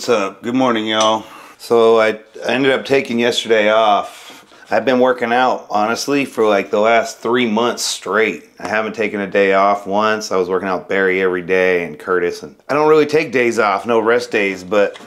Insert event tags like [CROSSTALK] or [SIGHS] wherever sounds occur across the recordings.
What's up? Good morning, y'all. So I, I ended up taking yesterday off. I've been working out, honestly, for like the last three months straight. I haven't taken a day off once. I was working out Barry every day and Curtis. And I don't really take days off, no rest days, but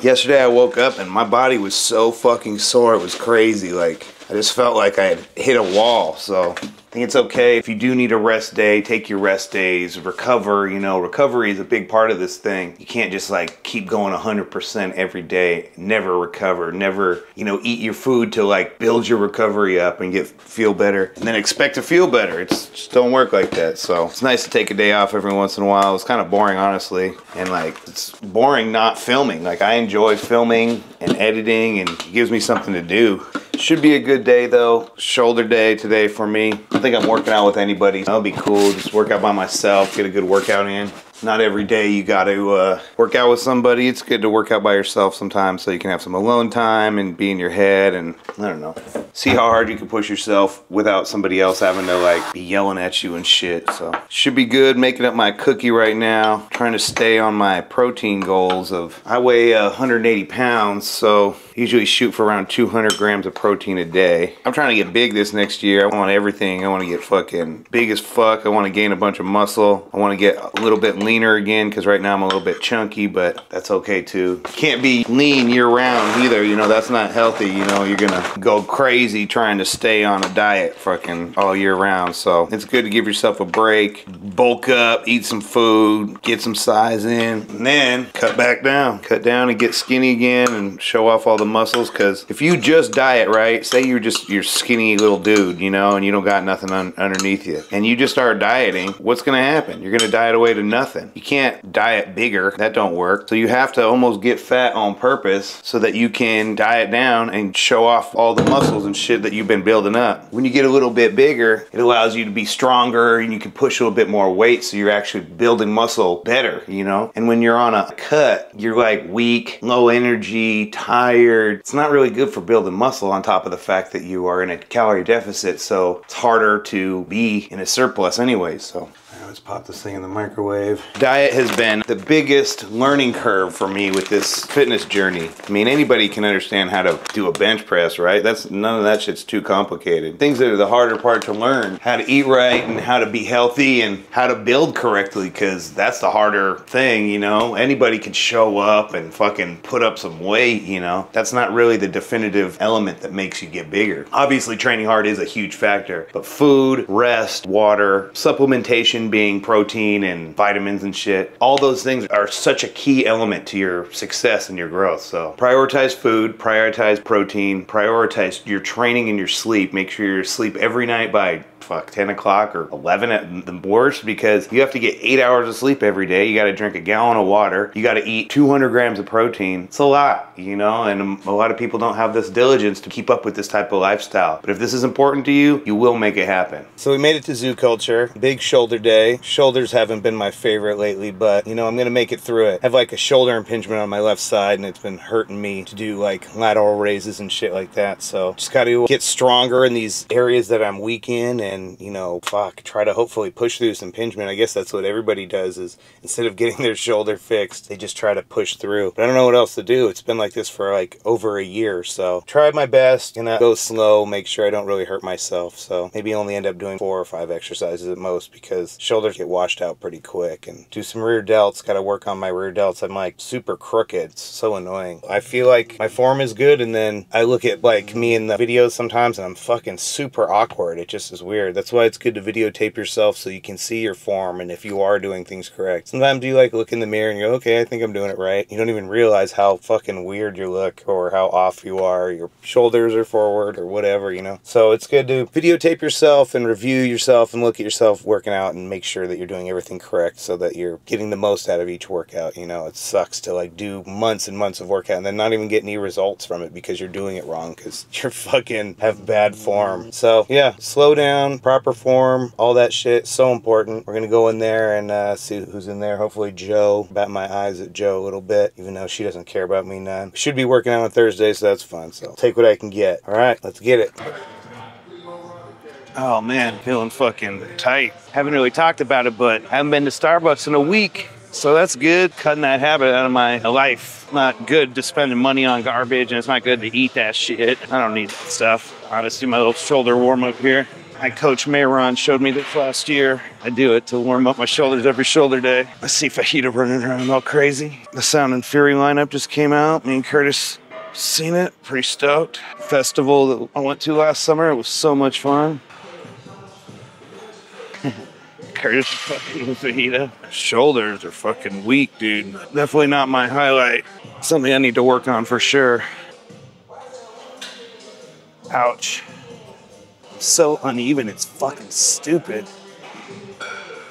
yesterday I woke up and my body was so fucking sore. It was crazy. Like, I just felt like I had hit a wall. So I think it's okay if you do need a rest day, take your rest days, recover. You know, recovery is a big part of this thing. You can't just like keep going 100% every day, never recover, never, you know, eat your food to like build your recovery up and get feel better and then expect to feel better. It's just don't work like that. So it's nice to take a day off every once in a while. It's kind of boring, honestly. And like, it's boring not filming. Like I enjoy filming and editing and it gives me something to do. Should be a good day though. Shoulder day today for me. I think I'm working out with anybody. That'll be cool. Just work out by myself, get a good workout in not every day you got to uh, work out with somebody. It's good to work out by yourself sometimes so you can have some alone time and be in your head and I don't know. See how hard you can push yourself without somebody else having to like be yelling at you and shit. So should be good. Making up my cookie right now. Trying to stay on my protein goals of I weigh uh, 180 pounds so usually shoot for around 200 grams of protein a day. I'm trying to get big this next year. I want everything. I want to get fucking big as fuck. I want to gain a bunch of muscle. I want to get a little bit lean leaner again because right now I'm a little bit chunky, but that's okay too. Can't be lean year round either, you know, that's not healthy, you know, you're gonna go crazy trying to stay on a diet fucking all year round. So it's good to give yourself a break, bulk up, eat some food, get some size in, and then cut back down. Cut down and get skinny again and show off all the muscles because if you just diet right, say you're just your skinny little dude, you know, and you don't got nothing un underneath you, and you just start dieting, what's gonna happen? You're gonna diet away to nothing nothing. You can't diet bigger. That don't work. So you have to almost get fat on purpose so that you can diet down and show off all the muscles and shit that you've been building up. When you get a little bit bigger, it allows you to be stronger and you can push a little bit more weight so you're actually building muscle better, you know? And when you're on a cut, you're like weak, low energy, tired. It's not really good for building muscle on top of the fact that you are in a calorie deficit, so it's harder to be in a surplus anyway, so let's pop this thing in the microwave. Diet has been the biggest learning curve for me with this fitness journey. I mean, anybody can understand how to do a bench press, right? That's none of that shit's too complicated. Things that are the harder part to learn, how to eat right and how to be healthy and how to build correctly, because that's the harder thing, you know? Anybody can show up and fucking put up some weight, you know? That's not really the definitive element that makes you get bigger. Obviously, training hard is a huge factor, but food, rest, water, supplementation being being protein and vitamins and shit. All those things are such a key element to your success and your growth. So prioritize food, prioritize protein, prioritize your training and your sleep. Make sure you sleep every night by fuck 10 o'clock or 11 at the worst because you have to get eight hours of sleep every day. You got to drink a gallon of water. You got to eat 200 grams of protein. It's a lot you know and a lot of people don't have this diligence to keep up with this type of lifestyle. But if this is important to you you will make it happen. So we made it to zoo culture. Big shoulder day shoulders haven't been my favorite lately but you know i'm gonna make it through it. I have like a shoulder impingement on my left side and it's been hurting me to do like lateral raises and shit like that. So just gotta get stronger in these areas that i'm weak in and you know fuck try to hopefully push through this impingement. I guess that's what everybody does is instead of getting [LAUGHS] their shoulder fixed they just try to push through. But i don't know what else to do. It's been like this for like over a year. So tried my best and go slow make sure i don't really hurt myself. So maybe only end up doing four or five exercises at most because shoulders get washed out pretty quick and do some rear delts got to work on my rear delts i'm like super crooked it's so annoying i feel like my form is good and then i look at like me in the videos sometimes and i'm fucking super awkward it just is weird. That's why it's good to videotape yourself so you can see your form and if you are doing things correct. Sometimes you like look in the mirror and go, okay, I think I'm doing it right. You don't even realize how fucking weird you look or how off you are. Your shoulders are forward or whatever, you know? So it's good to videotape yourself and review yourself and look at yourself working out and make sure that you're doing everything correct so that you're getting the most out of each workout. You know, it sucks to like do months and months of workout and then not even get any results from it because you're doing it wrong because [LAUGHS] you're fucking have bad form. So yeah, slow down proper form, all that shit. So important. We're gonna go in there and uh, see who's in there. Hopefully Joe. Bat my eyes at Joe a little bit, even though she doesn't care about me none. Should be working out on Thursday, so that's fun. So take what I can get. All right, let's get it. Oh man, feeling fucking tight. Haven't really talked about it, but I haven't been to Starbucks in a week. So that's good. Cutting that habit out of my life. Not good to spending money on garbage, and it's not good to eat that shit. I don't need that stuff. Honestly, my little shoulder warm up here. My coach Mayron showed me this last year. I do it to warm up my shoulders every shoulder day. Let's see if I see Fajita running around all crazy. The Sound and Fury lineup just came out. Me and Curtis seen it. Pretty stoked. Festival that I went to last summer. It was so much fun. Curtis fucking fajita. Shoulders are fucking weak, dude. Definitely not my highlight. Something I need to work on for sure. Ouch. So uneven, it's fucking stupid.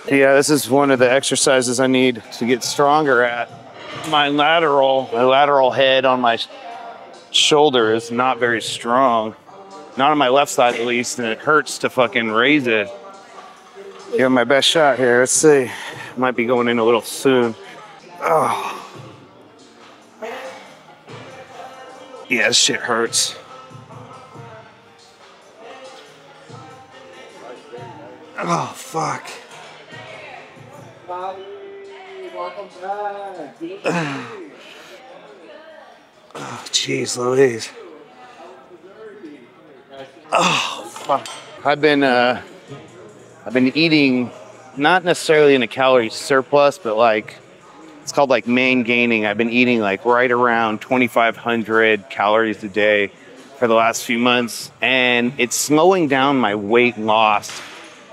Yeah, this is one of the exercises I need to get stronger at. My lateral, my lateral head on my shoulder is not very strong. Not on my left side at least, and it hurts to fucking raise it. Give my best shot here. Let's see. Might be going in a little soon. Oh. Yeah, this shit hurts. Oh, fuck. Oh, jeez Louise. Oh, fuck. I've been, uh, I've been eating not necessarily in a calorie surplus, but like it's called like main gaining. I've been eating like right around 2,500 calories a day for the last few months, and it's slowing down my weight loss.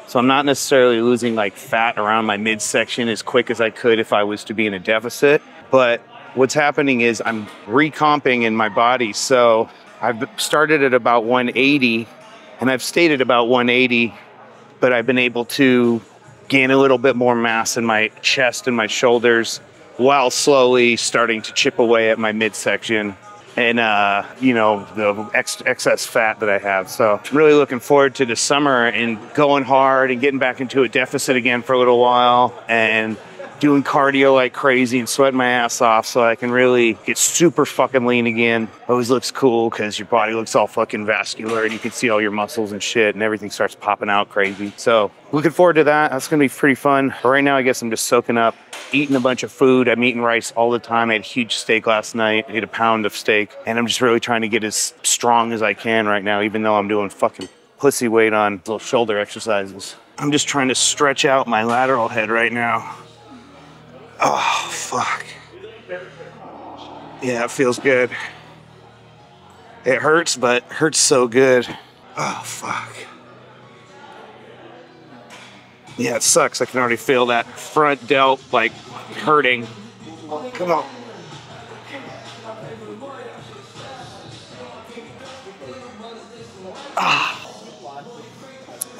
So I'm not necessarily losing like fat around my midsection as quick as I could if I was to be in a deficit. But what's happening is I'm recomping in my body. So I've started at about 180 and I've stayed at about 180 but I've been able to gain a little bit more mass in my chest and my shoulders while slowly starting to chip away at my midsection and uh, you know the ex- excess fat that I have. So really looking forward to the summer and going hard and getting back into a deficit again for a little while and doing cardio like crazy and sweating my ass off so I can really get super fucking lean again. Always looks cool because your body looks all fucking vascular and you can see all your muscles and shit and everything starts popping out crazy. So looking forward to that. That's gonna be pretty fun. But right now, I guess I'm just soaking up, eating a bunch of food. I'm eating rice all the time. I had a huge steak last night. I ate a pound of steak and I'm just really trying to get as strong as I can right now, even though I'm doing fucking pussy weight on little shoulder exercises. I'm just trying to stretch out my lateral head right now. Oh, fuck. Yeah, it feels good. It hurts, but hurts so good. Oh, fuck. Yeah, it sucks. I can already feel that front delt like hurting. Come on. Ah.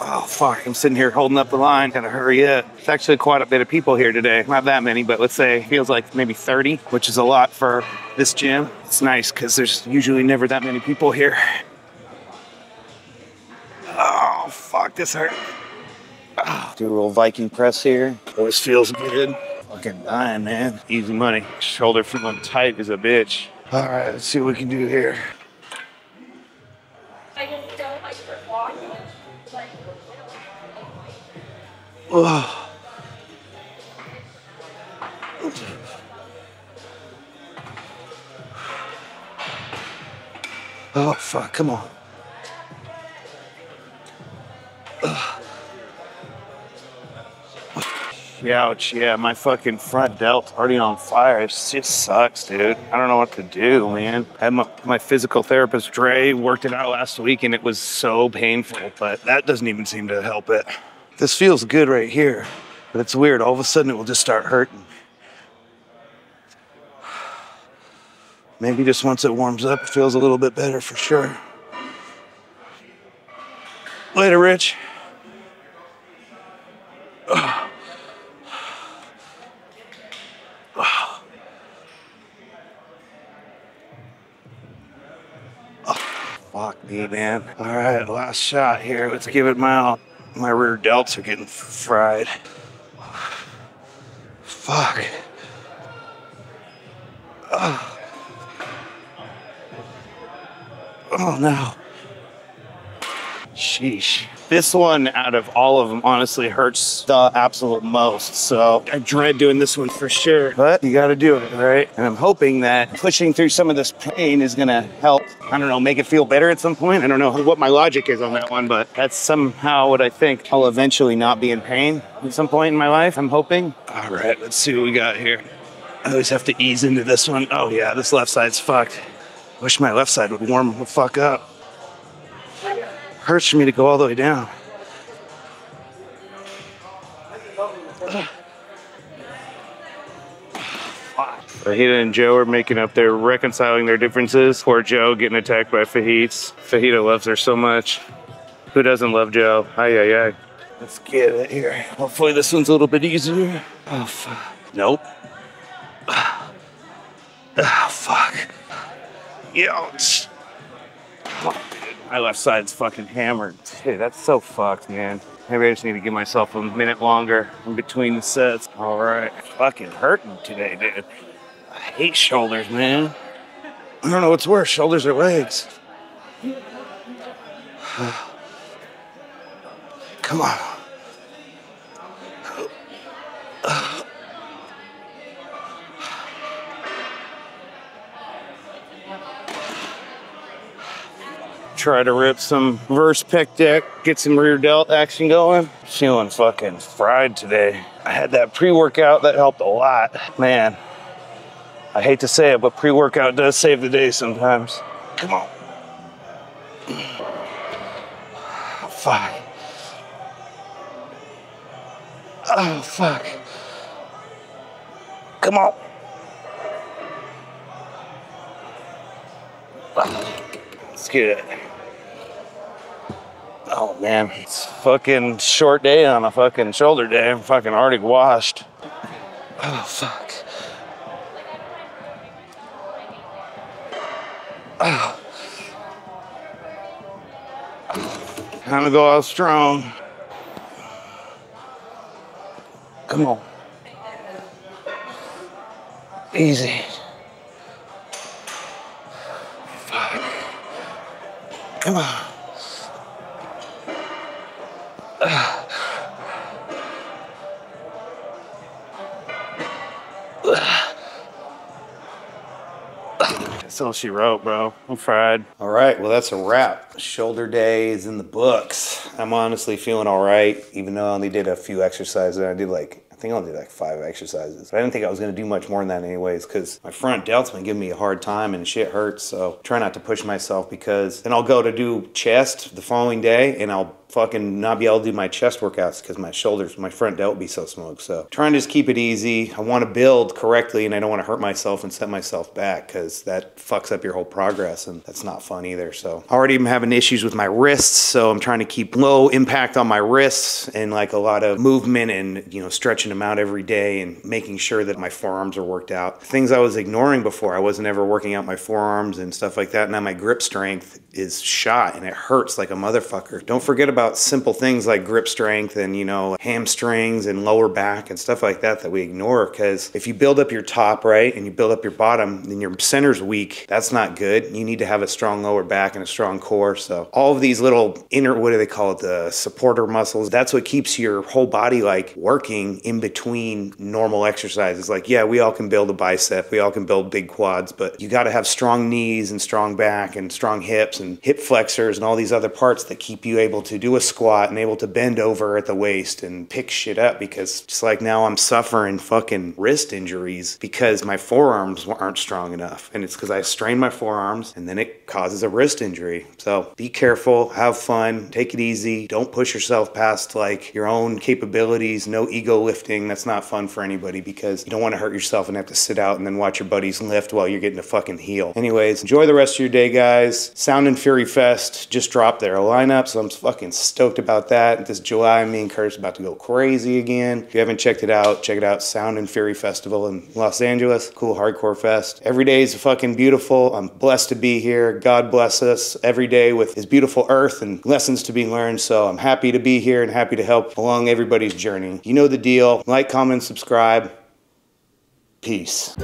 Oh, fuck. I'm sitting here holding up the line. Gotta hurry up. It's actually quite a bit of people here today. Not that many, but let's say feels like maybe 30, which is a lot for this gym. It's nice because there's usually never that many people here. Oh, fuck. This hurt. Oh, do a little Viking press here. Always feels good. Fucking dying, man. Easy money. Shoulder feeling tight as a bitch. All right, let's see what we can do here. Oh. Oh, fuck, come on. Ugh. Ouch, yeah, my fucking front delt's already on fire. It just sucks, dude. I don't know what to do, man. I had my, my physical therapist, Dre, worked it out last week and it was so painful, but that doesn't even seem to help it. This feels good right here, but it's weird. All of a sudden, it will just start hurting. Maybe just once it warms up, it feels a little bit better for sure. Later, Rich. [SIGHS] Oh, fuck me, man. All right, last shot here. Let's give it my all. My rear delts are getting fried. Fuck. Ugh. Oh no. Sheesh. This one out of all of them honestly hurts the absolute most. So I dread doing this one for sure. But you gotta do it, right? And I'm hoping that pushing through some of this pain is gonna help, I don't know, make it feel better at some point. I don't know what my logic is on that one, but that's somehow what I think I'll eventually not be in pain at some point in my life. I'm hoping. All right, let's see what we got here. I always have to ease into this one. Oh yeah, this left side's fucked. Wish my left side would warm the fuck up. Hurts for me to go all the way down. Fajita and Joe are making up their reconciling their differences. Poor Joe getting attacked by Fajitas. Fajita loves her so much. Who doesn't love Joe? Ay, ay, ay. Let's get it here. Hopefully this one's a little bit easier. Oh, fuck. Nope. [SIGHS] Ah, fuck. Ouch. My left side's fucking hammered. Dude, that's so fucked, man. Maybe I just need to give myself a minute longer in between the sets. All right. Fucking hurting today, dude. I hate shoulders, man. I don't know what's worse, shoulders or legs. [SIGHS] Come on. Try to rip some verse pec deck, get some rear delt action going. Feeling fucking fried today. I had that pre-workout that helped a lot. Man, I hate to say it, but pre-workout does save the day sometimes. Come on. Oh, fuck. Oh, fuck. Come on. Let's get it. Oh man, it's fucking short day on a fucking shoulder day. I'm fucking already washed. Oh fuck. Oh. Time to go out strong. Come on. Easy. Fuck. Come on. That's all she wrote, bro. I'm fried. All right, well, that's a wrap. Shoulder day is in the books. I'm honestly feeling all right, even though I only did a few exercises. I did like, I think I only did like five exercises. But I didn't think I was gonna do much more than that anyways, because my front delt's been giving me a hard time and shit hurts. So try not to push myself because then I'll go to do chest the following day and I'll fucking not be able to do my chest workouts because my shoulders, my front delt be so smoked. So trying to just keep it easy. I want to build correctly and I don't want to hurt myself and set myself back because that fucks up your whole progress and that's not fun either. So I already I'm having issues with my wrists. So I'm trying to keep low impact on my wrists and like a lot of movement and, you know, stretching them out every day and making sure that my forearms are worked out. Things I was ignoring before. I wasn't ever working out my forearms and stuff like that. Now my grip strength is shot and it hurts like a motherfucker. Don't forget about simple things like grip strength and, you know, hamstrings and lower back and stuff like that that we ignore because if you build up your top right and you build up your bottom, then your center's weak. That's not good. You need to have a strong lower back and a strong core. So all of these little inner, what do they call it? The supporter muscles. That's what keeps your whole body like working in between normal exercises. Like, yeah, we all can build a bicep. We all can build big quads, but you got to have strong knees and strong back and strong hips and hip flexors and all these other parts that keep you able to do a squat and able to bend over at the waist and pick shit up because just like now I'm suffering fucking wrist injuries because my forearms aren't strong enough. And it's because I strain my forearms and then it causes a wrist injury. So be careful, have fun, take it easy. Don't push yourself past like your own capabilities. No ego lifting. That's not fun for anybody because you don't want to hurt yourself and have to sit out and then watch your buddies lift while you're getting a fucking heel. Anyways, enjoy the rest of your day, guys. Sound and Fury Fest just dropped their lineup, so I'm fucking stoked about that. This July, me and Curtis about to go crazy again. If you haven't checked it out, check it out. Sound and Fury Festival in Los Angeles. Cool hardcore fest. Every day is fucking beautiful. I'm blessed to be here. God bless us every day with his beautiful earth and lessons to be learned. So I'm happy to be here and happy to help along everybody's journey. You know the deal. Like, comment, subscribe. Peace.